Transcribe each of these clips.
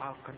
آپ کر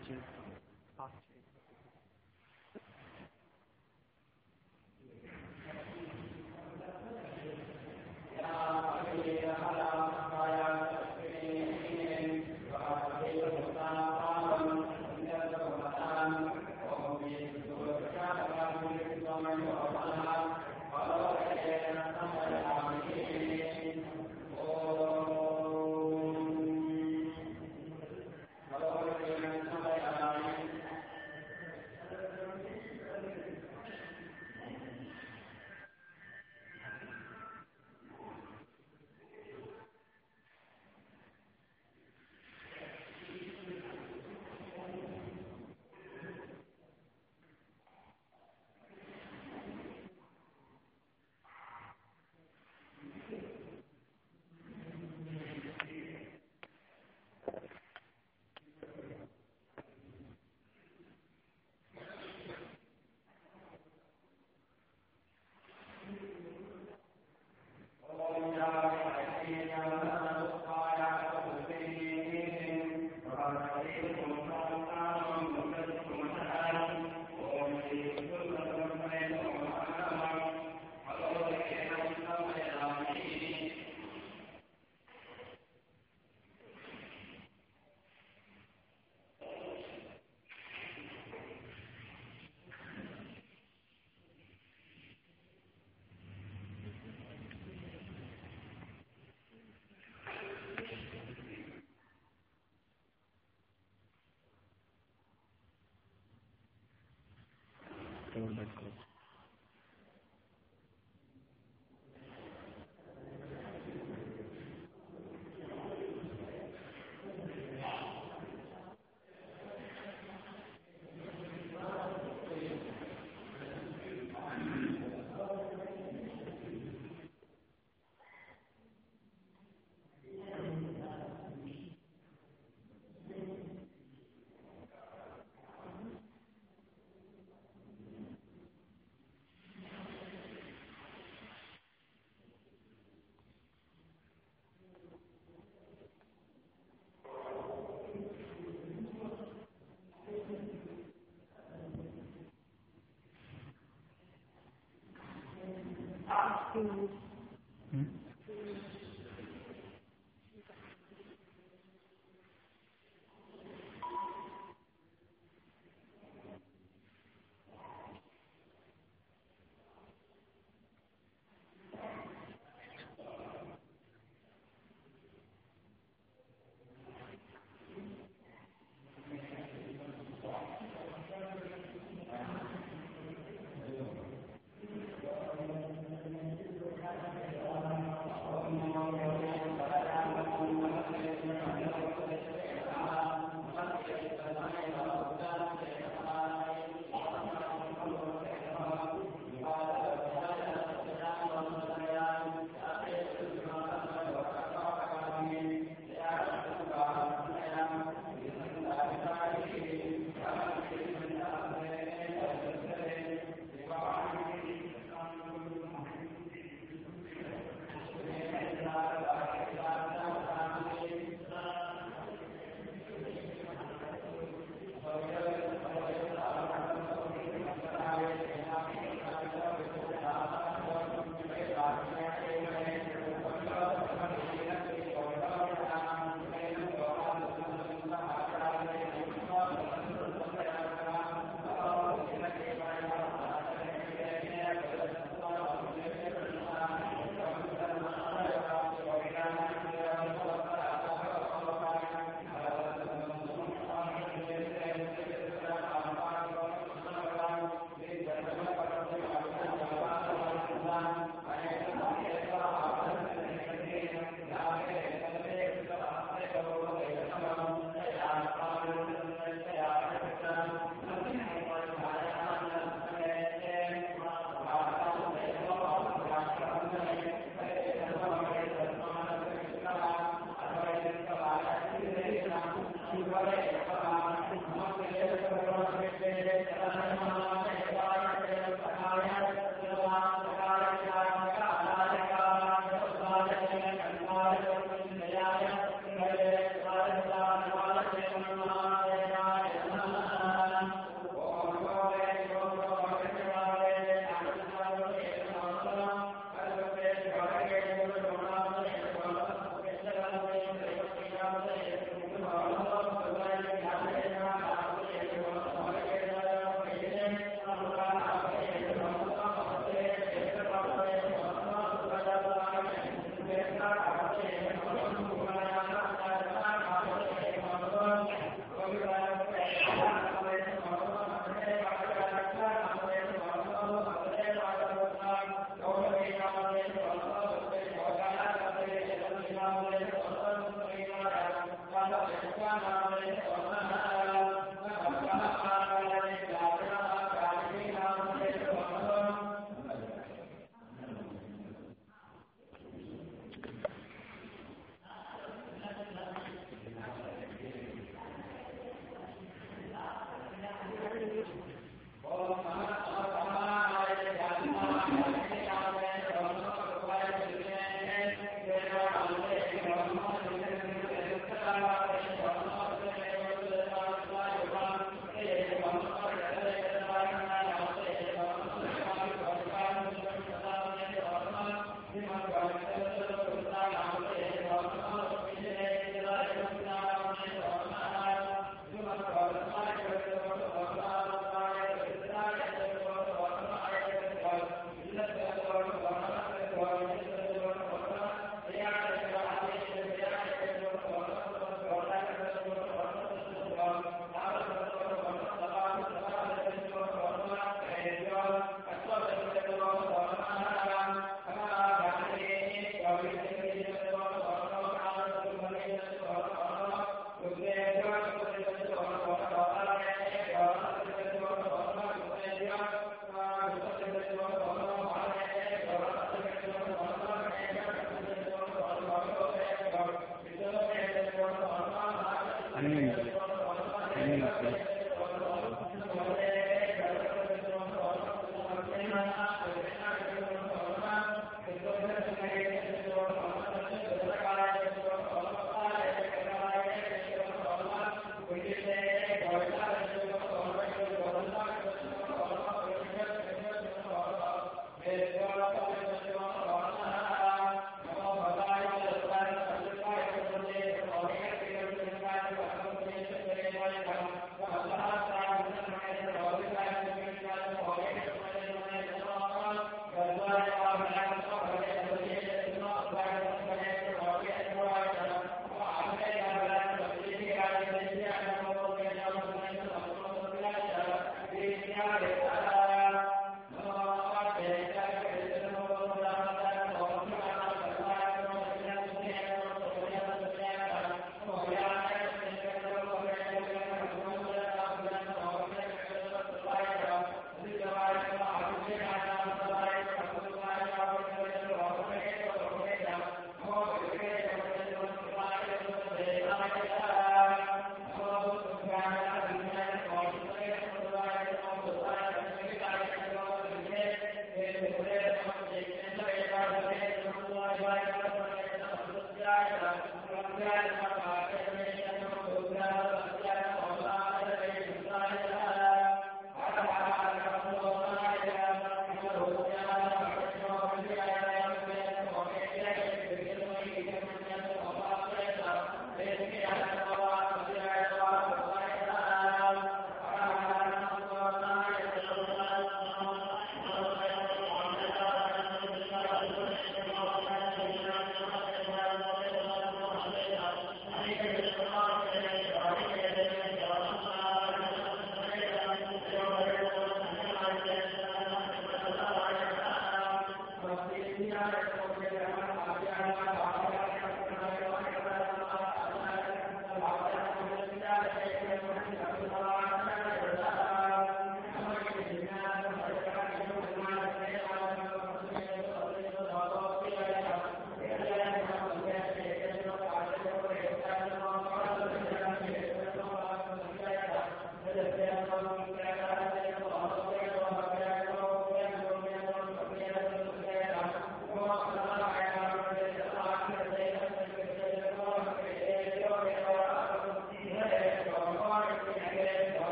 केवल बैठ कर food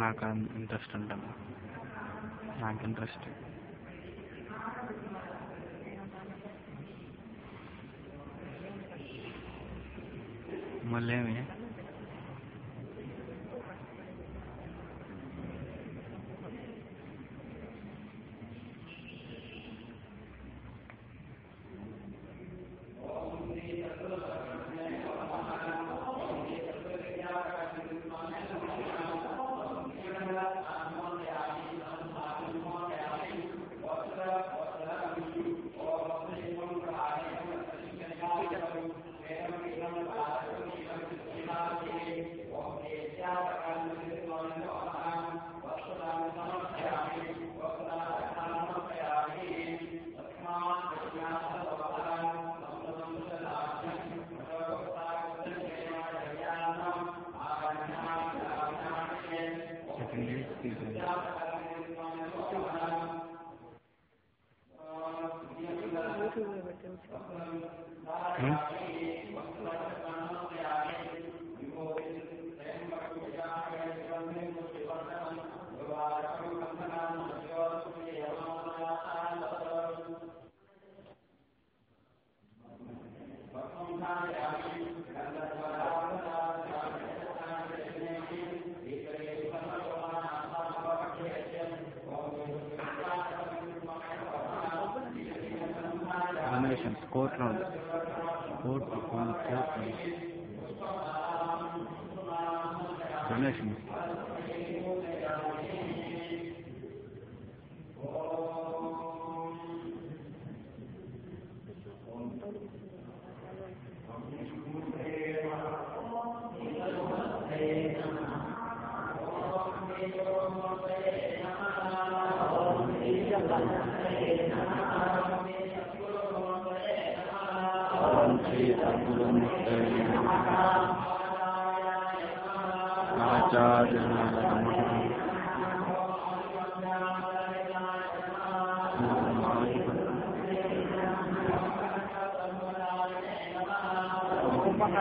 నాకు ఇంట్రెస్ట్ ఉంటుంది. నాకు ఇంట్రెస్ట్ మళ్ళీ ఏమి?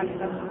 Gracias.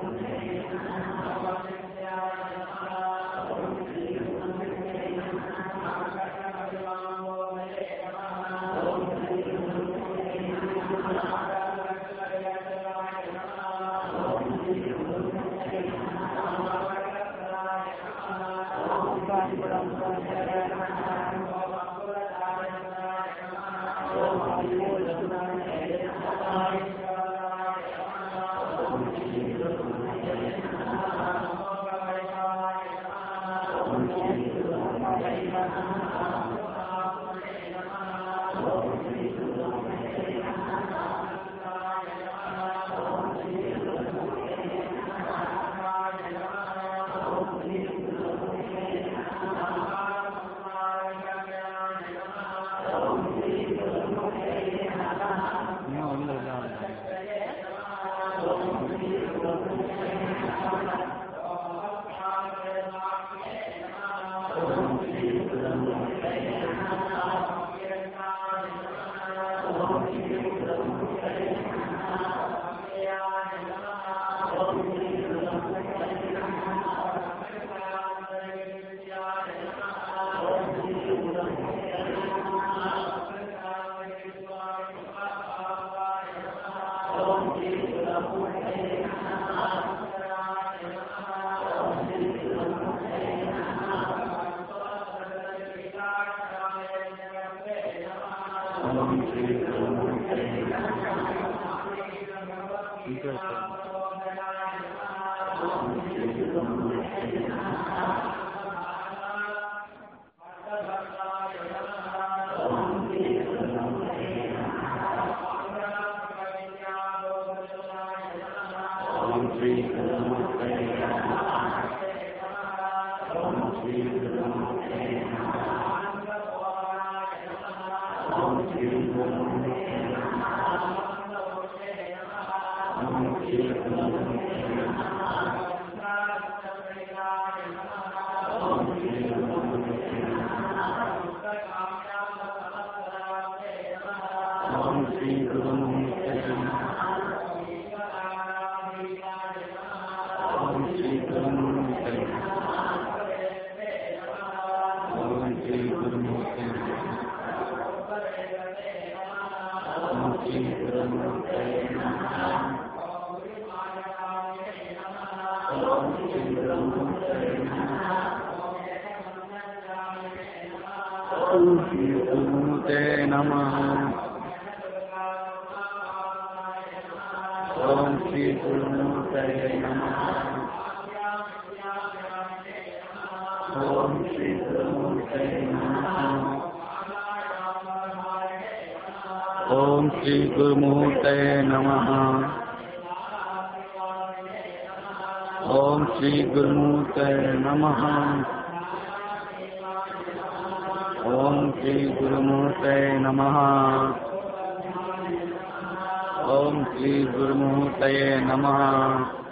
سيد المتقين نم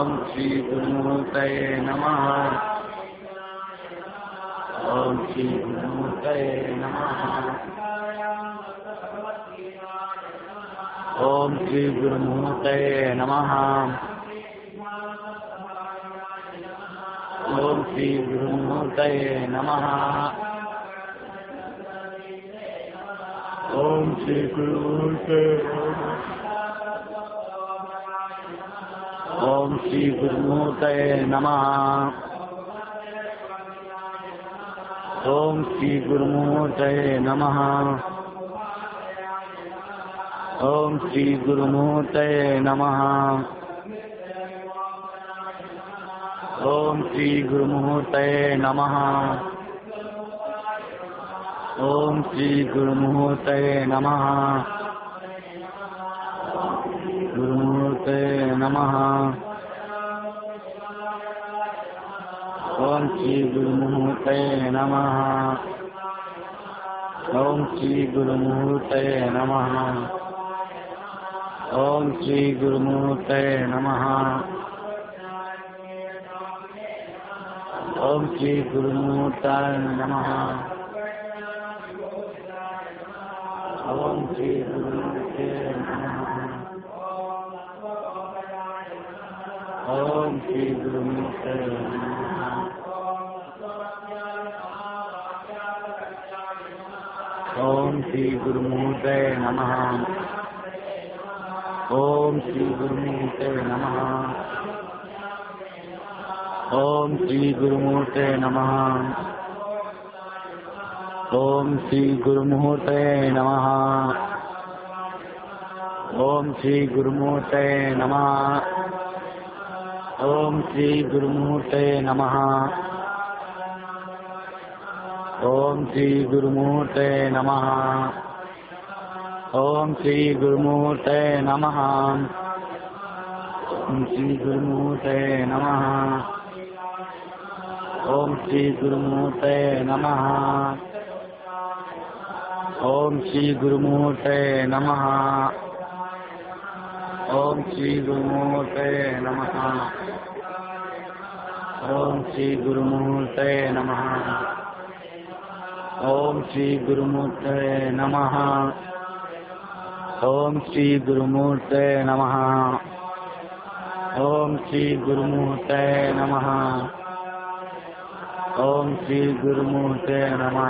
ॐ श्रीगुरुमूर्तये नमः ॐ श्रीगुरुमूर्तये नमः ॐ श्रीगुरुमूर्तये नमः ॐ श्रीगुरुमूर्तये नमः ॐ श्रीगुरुमूर्तये नमः نم نمہ ओम श्री गुरु मुहूर्ते नमः ओम श्री गुरु मुहूर्ते नमः ओम श्री गुरु मुहूर्ते नमः ओम श्री गुरु मुहूर्ते नमः ओम श्री गुरु मुहूर्ते नमः نم ओम श्री गुरुमूर्त नम ओम श्री गुरुमूर्त नम ओम श्री गुरुमूर्त नम ओम श्री गुरुमूर्त नम ओम श्री गुरुमूर्त नम ओम श्री गुरुमूर्त नम ओम श्री गुरुमूर्त नम ओम श्री गुरुमूर्त नम ओम श्री गुरुमूर्त नम ओम श्री गुरुमूर्त नम ओम श्री गुरुमूर्त नम ओम श्री गुरुमूर्त नम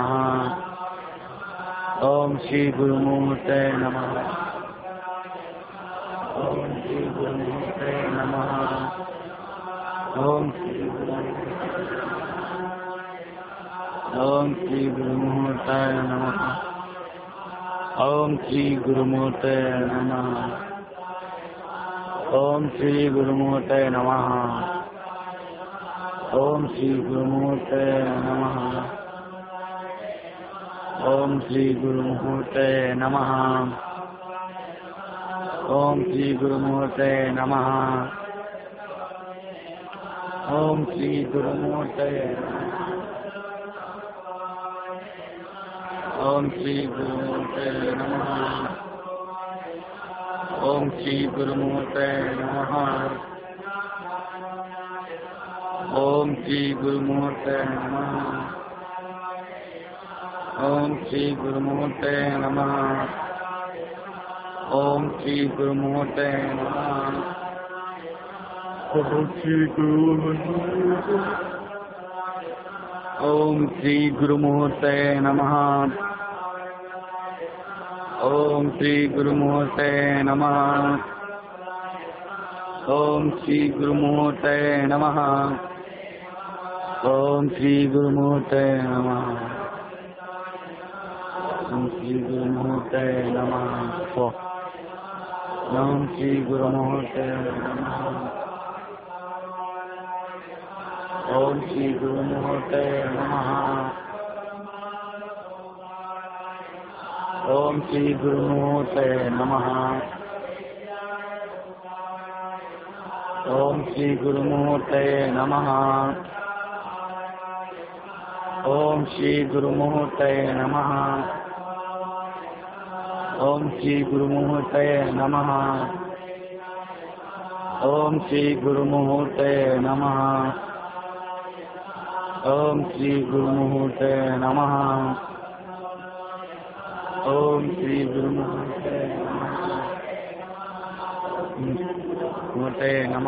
ओम श्री गुरुमूर्त नम ओम श्री गुरुमूर्त नम اوم شری گرموتایا نم اوم شری گرموتایا نم اوم شری گرموتایا نم اوم شری گرموتایا نم اوم شری گرموتایا نم اوم شری گرموتایا نم ہم سی درموٹے ہم سی درموٹے نمہ ہم سی درموٹے نمہ ہم سی درموٹے نمہ ہم سی درموٹے نمہ ہم سی درموٹے نمہ ہم سی درموٹے نمہ ओम श्री गुरु मुहूर्त नम ओम श्री गुरु मुहूर्त नम ओम श्री गुरु मुहूर्त नम ओम श्री गुरु मुहूर्त नम ओम श्री गुरु मुहूर्त नम ओम श्री गुरु मुहूर्त नम کون سی دون ہوتے ہیں نمہ نمہ نمہ نمہ ఓం శ్రీ గురుముహూర్తే నమ ఓం శ్రీ గురుముహూర్తే నమ గురుముహూర్తే నమ